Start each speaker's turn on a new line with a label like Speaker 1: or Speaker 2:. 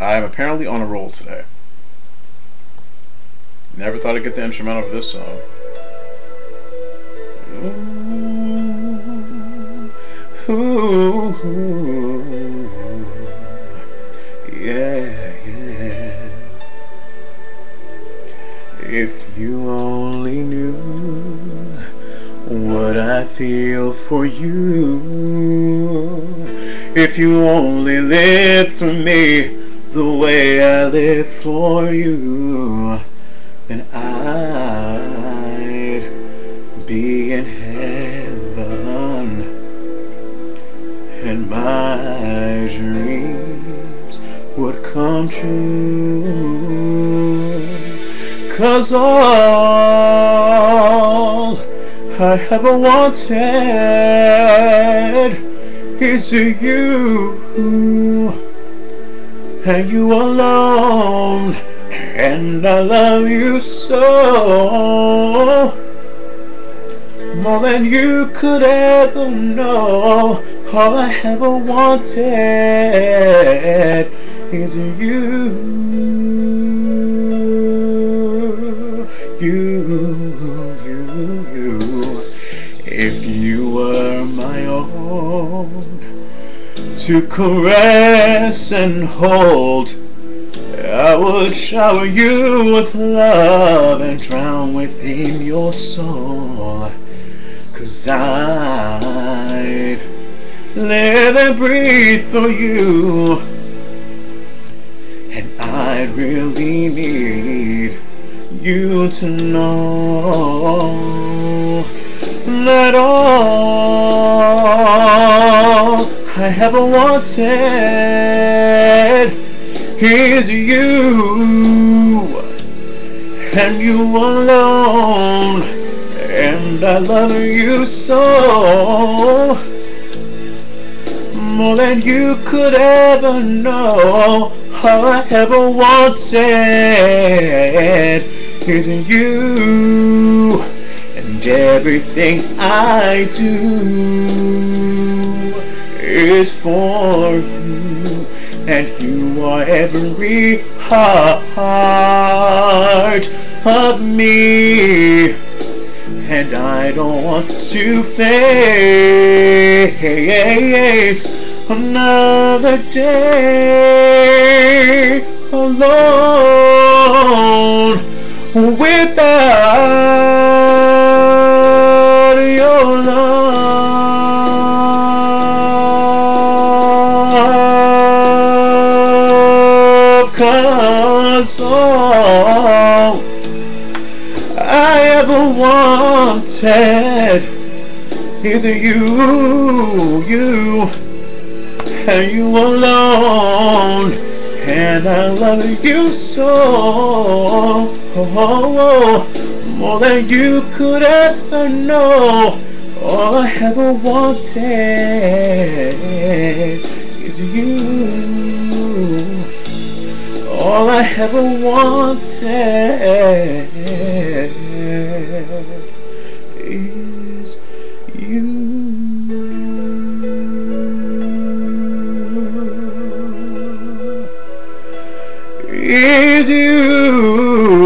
Speaker 1: I am apparently on a roll today. Never thought I'd get the instrumental for this song. Yeah, yeah. If you only knew what I feel for you. If you only lived for me the way I live for you, then I'd be in heaven. And my dreams would come true. Cause all I ever wanted is you and you alone. And I love you so. More than you could ever know. All I ever wanted is you. You you you. If you were my own to caress and hold I would shower you with love and drown within your soul. Cause I'd live and breathe for you. And I'd really need you to know that all ever wanted is you. And you alone. And I love you so. More than you could ever know. All I ever wanted is you. And everything I do is for you and you are every part of me. And I don't want to face another day alone without cause all I ever wanted is you, you, and you alone. And I love you so, oh, oh, oh, more than you could ever know. All I ever wanted is you. All I ever wanted is you. Is you.